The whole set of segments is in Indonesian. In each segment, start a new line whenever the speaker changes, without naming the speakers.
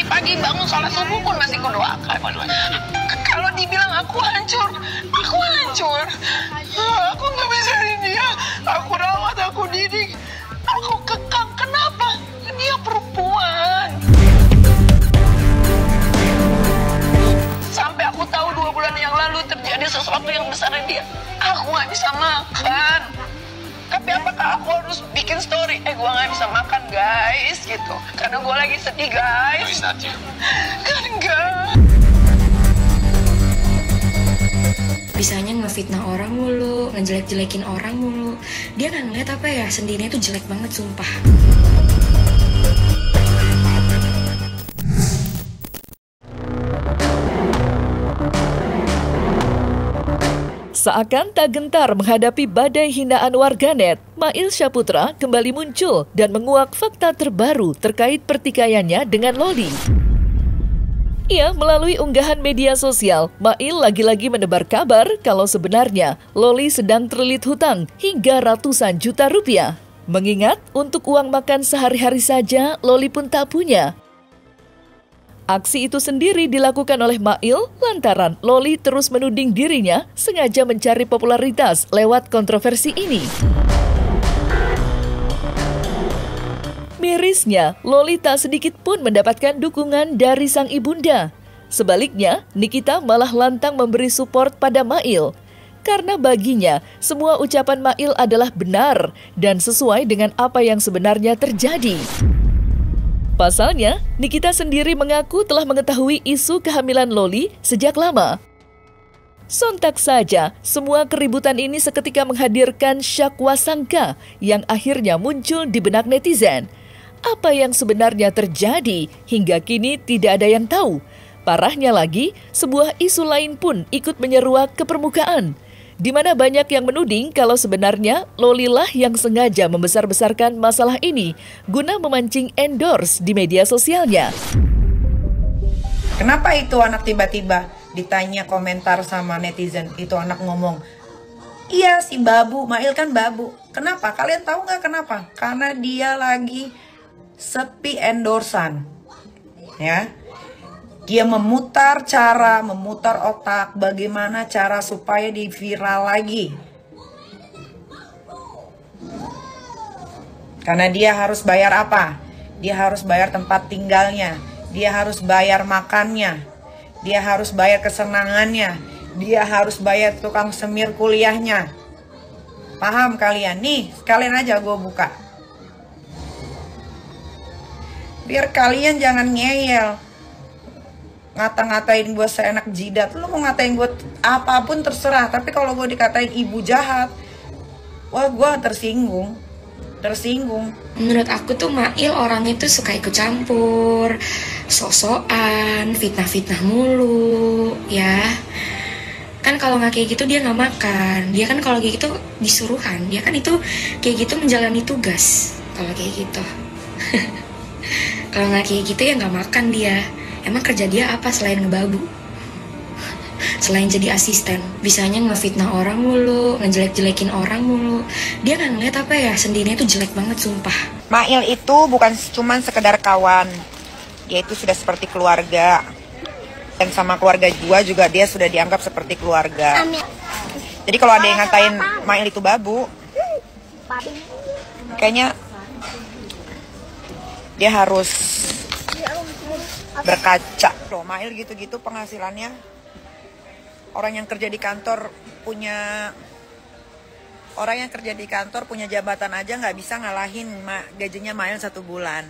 tadi pagi bangun sholat subuh pun masih kudoakan. Kalau dibilang aku hancur, aku hancur. Aku nggak bisa dia. Aku rawat, aku didik, aku kekang. Kenapa? Dia perempuan. Sampai aku tahu dua bulan yang lalu terjadi sesuatu yang besar di dia. Aku nggak bisa makan. Tapi apakah aku harus bikin story? Eh, gua nggak bisa makan, guys, gitu. Karena gua lagi sedih, guys.
No, it's not you.
Kan enggak.
bisanya ngefitnah orang mulu, ngejelek-jelekin orang mulu. Dia nggak ngeliat apa ya, sendirinya tuh jelek banget sumpah.
Seakan tak gentar menghadapi badai hinaan warganet, Mail Syaputra kembali muncul dan menguak fakta terbaru terkait pertikaiannya dengan Loli. Ia melalui unggahan media sosial, Mail lagi-lagi menebar kabar kalau sebenarnya Loli sedang terlilit hutang hingga ratusan juta rupiah. Mengingat untuk uang makan sehari-hari saja Loli pun tak punya. Aksi itu sendiri dilakukan oleh Mail lantaran Loli terus menuding dirinya sengaja mencari popularitas lewat kontroversi ini. Mirisnya, Loli tak sedikit pun mendapatkan dukungan dari sang ibunda. Sebaliknya, Nikita malah lantang memberi support pada Mail. Karena baginya, semua ucapan Mail adalah benar dan sesuai dengan apa yang sebenarnya terjadi. Pasalnya, Nikita sendiri mengaku telah mengetahui isu kehamilan Loli sejak lama. Sontak saja, semua keributan ini seketika menghadirkan syakwa sangka yang akhirnya muncul di benak netizen. Apa yang sebenarnya terjadi hingga kini tidak ada yang tahu. Parahnya lagi, sebuah isu lain pun ikut menyeruak ke permukaan di mana banyak yang menuding kalau sebenarnya Lolilah yang sengaja membesar-besarkan masalah ini guna memancing endorse di media sosialnya.
Kenapa itu anak tiba-tiba ditanya komentar sama netizen itu anak ngomong Iya si babu, Mail kan babu. Kenapa? Kalian tahu nggak kenapa? Karena dia lagi sepi endorsan. Ya, dia memutar cara, memutar otak bagaimana cara supaya di viral lagi. Karena dia harus bayar apa? Dia harus bayar tempat tinggalnya, dia harus bayar makannya, dia harus bayar kesenangannya, dia harus bayar tukang semir kuliahnya. Paham kalian? Nih, sekalian aja gue buka. Biar kalian jangan ngeyel ngata-ngatain gue seenak jidat lu mau ngatain gue apa pun terserah tapi kalau gue dikatain ibu jahat wah gue tersinggung tersinggung
Menurut aku tuh Mail orangnya tuh suka ikut campur, sosokan, fitnah-fitnah mulu, ya. Kan kalau nggak kayak gitu dia nggak makan. Dia kan kalau kayak gitu disuruhan. Dia kan itu kayak gitu menjalani tugas. Kalau kayak gitu. kalau nggak kayak gitu ya nggak makan dia. Emang kerja dia apa selain ngebabu? Selain jadi asisten, bisanya ngefitnah orang mulu, ngejelek-jelekin orang mulu. Dia nggak ngeliat apa ya, sendirinya tuh jelek banget sumpah.
Mail itu bukan cuma sekedar kawan dia itu sudah seperti keluarga dan sama keluarga gua juga dia sudah dianggap seperti keluarga jadi kalau ada yang ngatain Mail itu babu kayaknya dia harus berkaca loh Mail gitu-gitu penghasilannya. Orang yang kerja di kantor punya orang yang kerja di kantor punya jabatan aja nggak bisa ngalahin ma gajinya Mail satu bulan.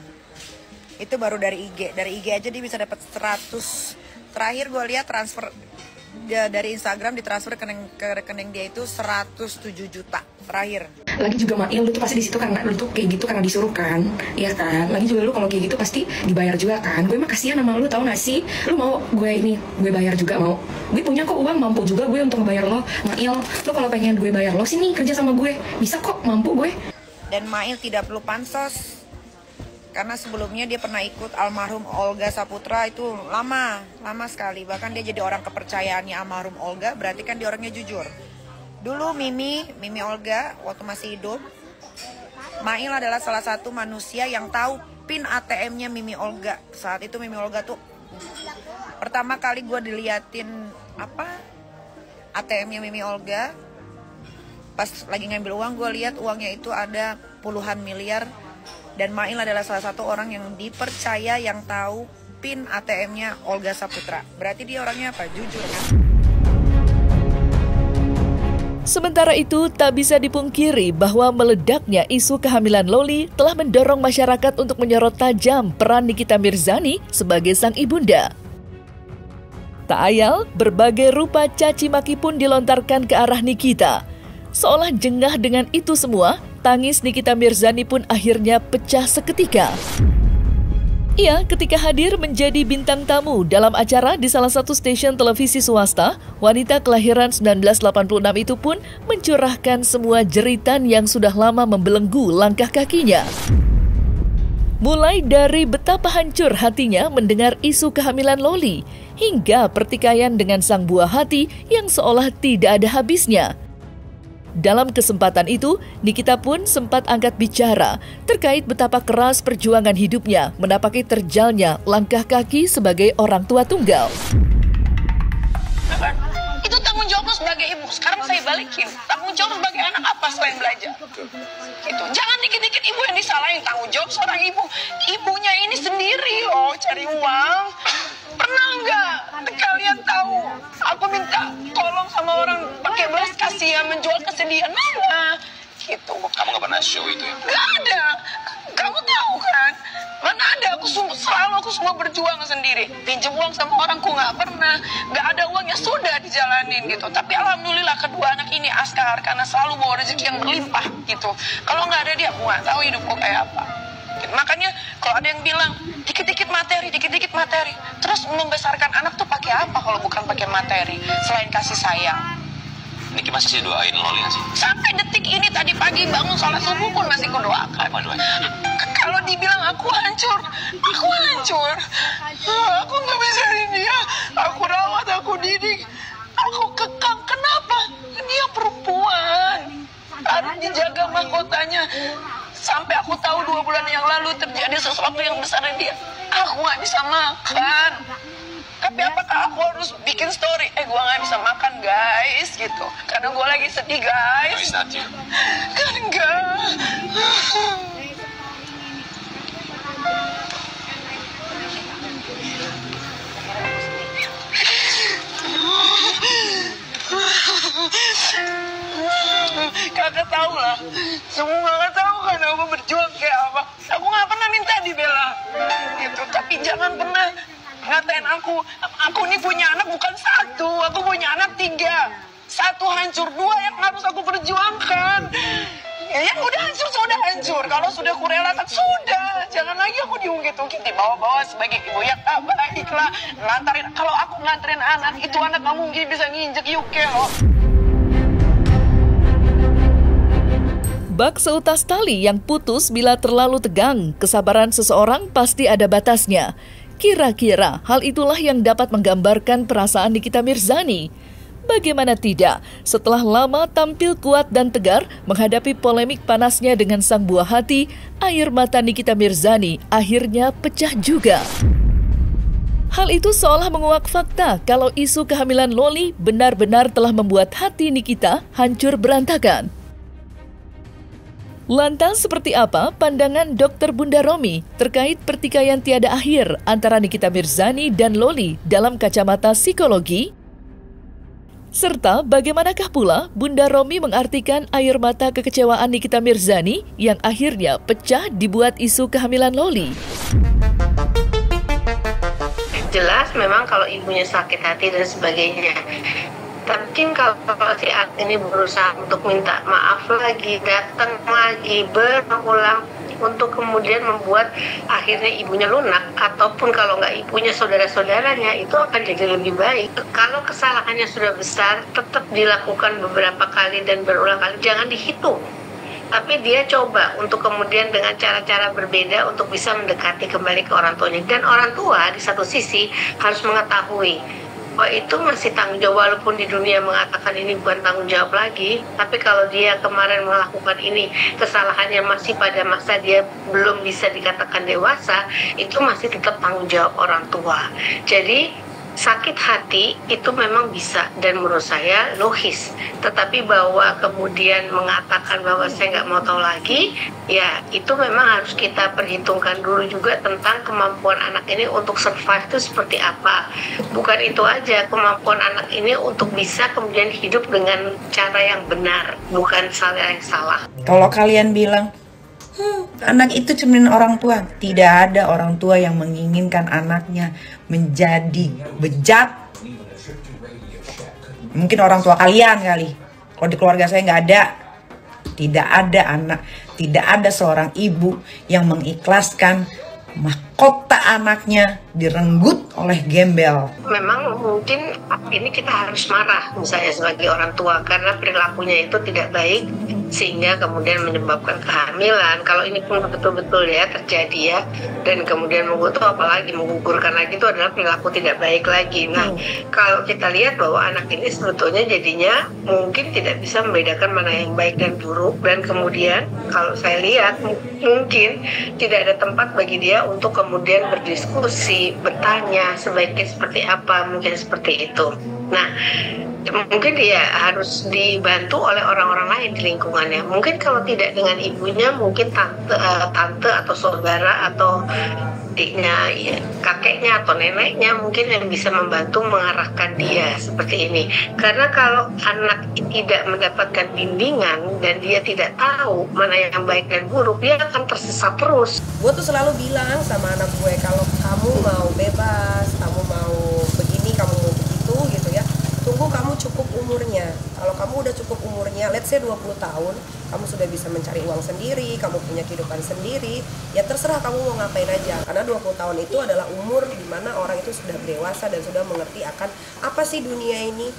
Itu baru dari IG dari IG aja dia bisa dapat 100 terakhir gue lihat transfer dia dari Instagram ditransfer ke rekening, ke rekening dia itu 107 juta terakhir
Lagi juga Mail lu tuh pasti di situ karena lu tuh kayak gitu karena disuruh kan, iya kan. Lagi juga lu kalau kayak gitu pasti dibayar juga kan. Gue mah kasihan sama lu tau gak sih? Lu mau gue ini gue bayar juga mau. Gue punya kok uang mampu juga gue untuk bayar lo. Mail, lu kalau pengen gue bayar lo sini kerja sama gue bisa kok mampu gue.
dan Mail tidak perlu pansos karena sebelumnya dia pernah ikut almarhum Olga Saputra itu lama lama sekali bahkan dia jadi orang kepercayaannya almarhum Olga berarti kan dia orangnya jujur dulu Mimi Mimi Olga waktu masih hidup Mail adalah salah satu manusia yang tahu pin ATM-nya Mimi Olga. Saat itu Mimi Olga tuh pertama kali gue diliatin apa ATM-nya Mimi Olga. Pas lagi ngambil uang gue lihat uangnya itu ada puluhan miliar dan Mail adalah salah satu orang yang dipercaya yang tahu pin ATM-nya Olga Saputra. Berarti dia orangnya apa? Jujur kan?
Sementara itu, tak bisa dipungkiri bahwa meledaknya isu kehamilan Loli telah mendorong masyarakat untuk menyorot tajam peran Nikita Mirzani sebagai sang ibunda. Tak ayal, berbagai rupa caci maki pun dilontarkan ke arah Nikita. Seolah jengah dengan itu semua, tangis Nikita Mirzani pun akhirnya pecah seketika. Ia ketika hadir menjadi bintang tamu dalam acara di salah satu stasiun televisi swasta, wanita kelahiran 1986 itu pun mencurahkan semua jeritan yang sudah lama membelenggu langkah kakinya. Mulai dari betapa hancur hatinya mendengar isu kehamilan Loli, hingga pertikaian dengan sang buah hati yang seolah tidak ada habisnya. Dalam kesempatan itu, Nikita pun sempat angkat bicara terkait betapa keras perjuangan hidupnya menapaki terjalnya langkah kaki sebagai orang tua tunggal.
Itu tanggung jawab sebagai ibu. Sekarang saya balikin. Tanggung jawab sebagai anak apa selain belajar? Gitu. Jangan dikit-dikit ibu yang disalahin. Tanggung jawab seorang ibu. Ibunya ini sendiri loh cari uang. Pernah nggak kalian tahu? Aku minta tolong sama orang kasihan menjual kesedihan mana? Gitu.
Kamu gak pernah show itu ya?
Gak ada. Kamu tahu kan? Mana ada? Aku selalu aku semua berjuang sendiri. Pinjam uang sama orang aku nggak pernah. Gak ada uang ya sudah dijalanin gitu. Tapi alhamdulillah kedua anak ini askar karena selalu bawa rezeki yang berlimpah gitu. Kalau nggak ada dia, aku nggak tahu hidupku kayak apa. Makanya kalau ada yang bilang dikit-dikit materi, dikit-dikit materi, terus membesarkan anak tuh pakai apa kalau bukan pakai materi selain kasih sayang?
Niki masih doain Loli gak sih?
Sampai detik ini tadi pagi bangun sholat subuh pun masih kudoakan.
Apa doain?
Kalau dibilang aku hancur, aku hancur. Aku nggak bisa dia. Aku rawat, aku didik, aku kekang. Kenapa? Dia perempuan. Harus dijaga mahkotanya. Sampai aku tahu dua bulan yang lalu terjadi sesuatu yang besar di dia. Aku nggak bisa makan. Tapi apakah aku harus bikin story? Eh, gua nggak bisa makan, guys, gitu. Karena gua lagi sedih, guys. Kan enggak. Kakak tahu lah, semua kakak tahu kan aku berjuang kayak apa. Aku nggak pernah minta dibela, gitu. Tapi jangan pernah ngatain aku. Aku ini punya anak bukan satu, aku punya anak tiga. Satu hancur, dua yang harus aku perjuangkan. Ya, udah hancur sudah hancur. Kalau sudah kurelakan sudah. Jangan lagi aku diungkit-ungkit di bawah-bawah sebagai ibu yang tak baik lah. Ngantarin kalau aku nganterin anak itu anak nggak mungkin bisa nginjek yuke loh.
Bak seutas tali yang putus bila terlalu tegang, kesabaran seseorang pasti ada batasnya. Kira-kira hal itulah yang dapat menggambarkan perasaan Nikita Mirzani. Bagaimana tidak, setelah lama tampil kuat dan tegar menghadapi polemik panasnya dengan sang buah hati, air mata Nikita Mirzani akhirnya pecah juga. Hal itu seolah menguak fakta kalau isu kehamilan Loli benar-benar telah membuat hati Nikita hancur berantakan. Lantas seperti apa pandangan Dr. Bunda Romi terkait pertikaian tiada akhir antara Nikita Mirzani dan Loli dalam kacamata psikologi? Serta bagaimanakah pula Bunda Romi mengartikan air mata kekecewaan Nikita Mirzani yang akhirnya pecah dibuat isu kehamilan Loli?
jelas memang kalau ibunya sakit hati dan sebagainya tapi kalau si anak ini berusaha untuk minta maaf lagi datang lagi berulang untuk kemudian membuat akhirnya ibunya lunak ataupun kalau nggak ibunya saudara-saudaranya itu akan jadi lebih baik. Kalau kesalahannya sudah besar tetap dilakukan beberapa kali dan berulang kali jangan dihitung. Tapi dia coba untuk kemudian dengan cara-cara berbeda untuk bisa mendekati kembali ke orang tuanya. Dan orang tua di satu sisi harus mengetahui tua itu masih tanggung jawab walaupun di dunia mengatakan ini bukan tanggung jawab lagi tapi kalau dia kemarin melakukan ini kesalahannya masih pada masa dia belum bisa dikatakan dewasa itu masih tetap tanggung jawab orang tua. Jadi sakit hati itu memang bisa dan menurut saya logis. Tetapi bahwa kemudian mengatakan bahwa saya nggak mau tahu lagi ya itu memang harus kita perhitungkan dulu juga tentang kemampuan anak ini untuk survive itu seperti apa. Bukan itu aja kemampuan anak ini untuk bisa kemudian hidup dengan cara yang benar bukan cara yang salah.
Kalau kalian bilang, "Hmm, anak itu cermin orang tua. Tidak ada orang tua yang menginginkan anaknya menjadi bejat. Mungkin orang tua kalian kali. Kalau di keluarga saya nggak ada. Tidak ada anak, tidak ada seorang ibu yang mengikhlaskan mahkota anaknya direnggut oleh gembel.
memang mungkin ini kita harus marah misalnya sebagai orang tua karena perilakunya itu tidak baik sehingga kemudian menyebabkan kehamilan. Kalau ini pun betul-betul ya terjadi ya dan kemudian mengutuk apalagi menggugurkan lagi itu adalah perilaku tidak baik lagi. Nah kalau kita lihat bahwa anak ini sebetulnya jadinya mungkin tidak bisa membedakan mana yang baik dan buruk dan kemudian kalau saya lihat mungkin tidak ada tempat bagi dia untuk kemudian berdiskusi bertanya sebaiknya seperti apa mungkin seperti itu. Nah mungkin dia harus dibantu oleh orang-orang lain di lingkungannya. Mungkin kalau tidak dengan ibunya, mungkin tante, eh, tante atau saudara atau adiknya, ya, kakeknya atau neneknya mungkin yang bisa membantu mengarahkan dia seperti ini. Karena kalau anak tidak mendapatkan bimbingan dan dia tidak tahu mana yang baik dan buruk, dia akan tersesat terus.
gue tuh selalu bilang sama anak gue kalau kamu mau bebas kamu mau begini kamu mau begitu gitu ya tunggu kamu cukup umurnya. Kalau kamu udah cukup umurnya let's say 20 tahun kamu sudah bisa mencari uang sendiri kamu punya kehidupan sendiri ya terserah kamu mau ngapain aja. Karena 20 tahun itu adalah umur di mana orang itu sudah dewasa dan sudah mengerti akan apa sih dunia ini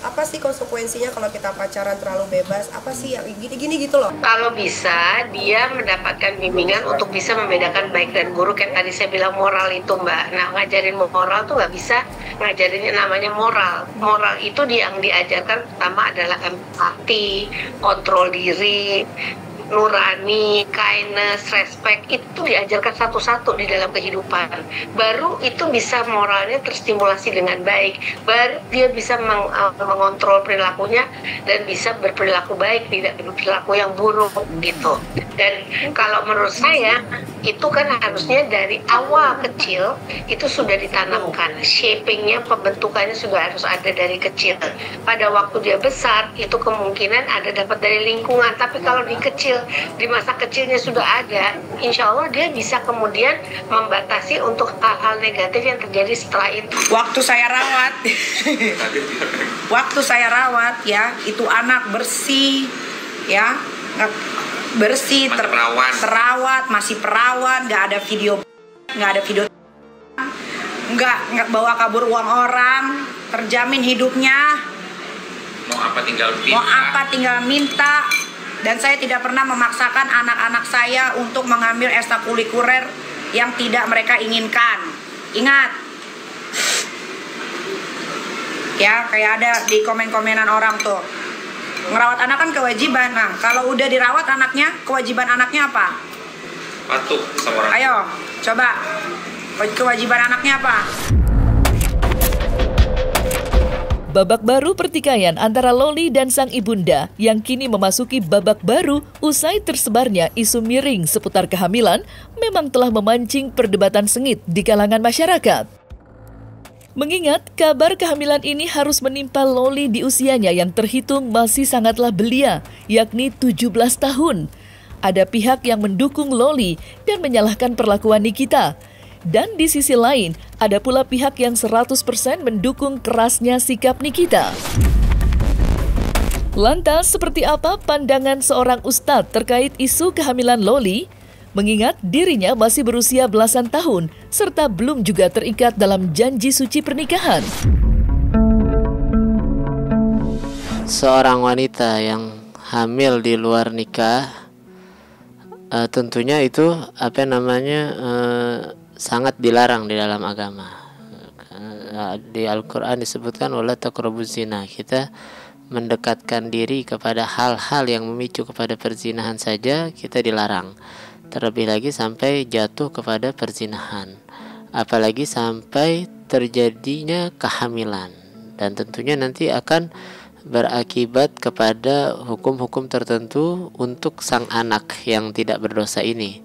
apa sih konsekuensinya kalau kita pacaran terlalu bebas apa sih yang gini-gini gitu loh
Kalau bisa, dia mendapatkan bimbingan untuk bisa membedakan baik dan buruk yang tadi saya bilang moral itu mbak. Nah ngajarin moral tuh nggak bisa ngajarin yang namanya moral. Moral itu yang diajarkan pertama adalah empati, kontrol diri, nurani, kindness, respect itu diajarkan satu-satu di dalam kehidupan. Baru itu bisa moralnya terstimulasi dengan baik. Baru dia bisa meng- eh, mengontrol perilakunya dan bisa berperilaku baik, tidak berperilaku yang buruk gitu. Dan kalau menurut saya itu kan harusnya dari awal kecil itu sudah ditanamkan shapingnya pembentukannya sudah harus ada dari kecil pada waktu dia besar itu kemungkinan ada dapat dari lingkungan tapi kalau di kecil di masa kecilnya sudah ada insya Allah dia bisa kemudian membatasi untuk hal-hal negatif yang terjadi setelah itu
Waktu saya rawat, waktu saya rawat ya, itu anak bersih, ya, bersih,
Masih
ter-
perawan.
terawat, masih perawan, nggak ada video, nggak ada video, nggak nggak bawa kabur uang orang, terjamin hidupnya,
Mau apa tinggal
mau
pindah.
apa tinggal minta, dan saya tidak pernah memaksakan anak-anak saya untuk mengambil ekstrakurikuler yang tidak mereka inginkan. Ingat, ya kayak ada di komen-komenan orang tuh. Ngerawat anak kan kewajiban. Nah kalau udah dirawat anaknya kewajiban anaknya apa?
Patuh sama orang.
ayo coba. Kewajiban anaknya apa
Babak baru pertikaian antara Loli dan sang ibunda yang kini memasuki babak baru usai tersebarnya isu miring seputar kehamilan memang telah memancing perdebatan sengit di kalangan masyarakat. Mengingat kabar kehamilan ini harus menimpa Loli di usianya yang terhitung masih sangatlah belia, yakni 17 tahun. Ada pihak yang mendukung Loli dan menyalahkan perlakuan Nikita. Dan di sisi lain, ada pula pihak yang 100% mendukung kerasnya sikap Nikita. Lantas, seperti apa pandangan seorang ustadz terkait isu kehamilan Loli? Mengingat dirinya masih berusia belasan tahun, serta belum juga terikat dalam janji suci pernikahan.
seorang wanita yang hamil di luar nikah eh, tentunya itu apa namanya eh, sangat dilarang di dalam agama di Al-Qur'an disebutkan wala taqrabuz zina. Kita mendekatkan diri kepada hal-hal yang memicu kepada perzinahan saja kita dilarang. Terlebih lagi sampai jatuh kepada perzinahan. Apalagi sampai terjadinya kehamilan dan tentunya nanti akan berakibat kepada hukum-hukum tertentu untuk sang anak yang tidak berdosa ini.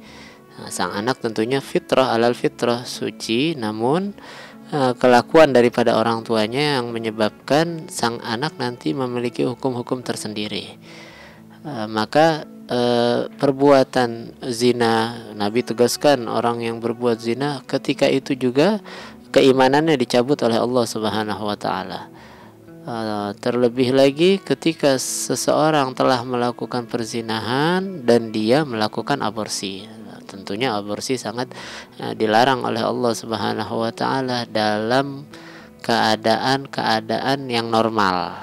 Nah, sang anak tentunya fitrah alal fitrah suci namun Eh, kelakuan daripada orang tuanya yang menyebabkan sang anak nanti memiliki hukum-hukum tersendiri. Uh, maka uh, perbuatan zina Nabi tegaskan orang yang berbuat zina ketika itu juga keimanannya dicabut oleh Allah Subhanahu wa taala. Uh, terlebih lagi ketika seseorang telah melakukan perzinahan dan dia melakukan aborsi tentunya aborsi sangat uh, dilarang oleh Allah Subhanahu wa taala dalam keadaan-keadaan yang normal.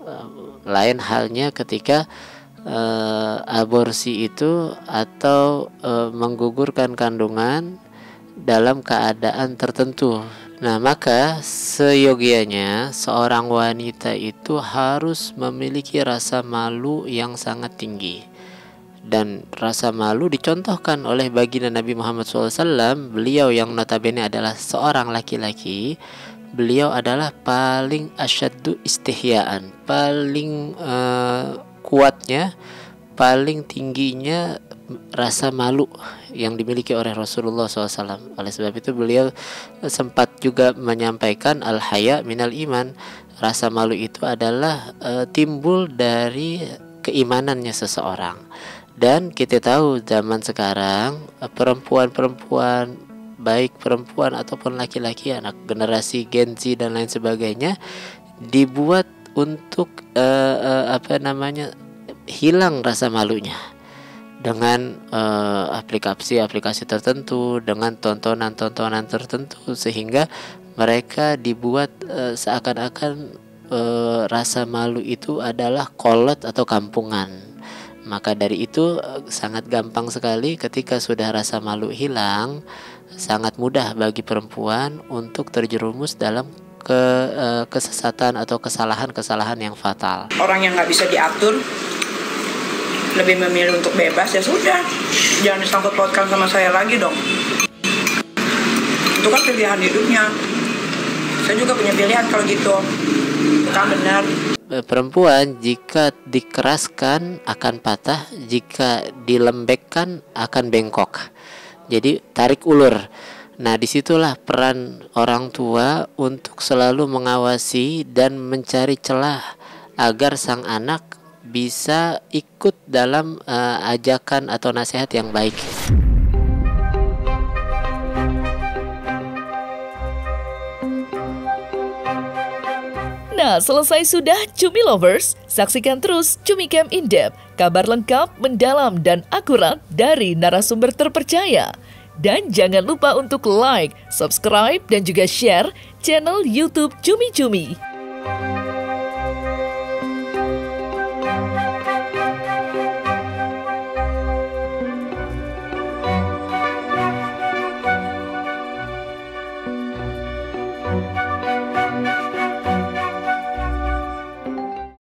Uh, lain halnya ketika uh, aborsi itu atau uh, menggugurkan kandungan dalam keadaan tertentu. Nah, maka seyogianya seorang wanita itu harus memiliki rasa malu yang sangat tinggi. Dan rasa malu dicontohkan oleh baginda Nabi Muhammad SAW beliau yang notabene adalah seorang laki-laki beliau adalah paling asyaddu istihyaan paling uh, kuatnya paling tingginya rasa malu yang dimiliki oleh Rasulullah SAW. Oleh sebab itu beliau sempat juga menyampaikan al haya minal iman. Rasa malu itu adalah uh, timbul dari keimanannya seseorang. Dan kita tahu zaman sekarang perempuan-perempuan baik perempuan ataupun laki-laki anak generasi Gen Z dan lain sebagainya dibuat untuk uh, uh, apa namanya hilang rasa malunya dengan aplikasi-aplikasi tertentu dengan tontonan-tontonan tertentu sehingga mereka dibuat uh, seakan-akan uh, rasa malu itu adalah kolot atau kampungan maka dari itu eh, sangat gampang sekali ketika sudah rasa malu hilang, sangat mudah bagi perempuan untuk terjerumus dalam ke kesesatan atau kesalahan-kesalahan yang fatal.
Orang yang nggak bisa diatur lebih memilih untuk bebas ya sudah, jangan disangkut pautkan sama saya lagi dong. Itu kan pilihan hidupnya. Saya juga punya pilihan kalau gitu. Bukan benar.
Eh, perempuan jika dikeraskan akan patah, jika dilembekkan akan bengkok. Jadi tarik ulur. Nah, di situlah peran orang tua untuk selalu mengawasi dan mencari celah agar sang anak bisa ikut dalam uh, ajakan atau nasihat yang baik.
Nah, selesai sudah Cumi Lovers? Saksikan terus Cumi Camp In Depth, kabar lengkap, mendalam, dan akurat dari narasumber terpercaya. Dan jangan lupa untuk like, subscribe, dan juga share channel YouTube Cumi Cumi.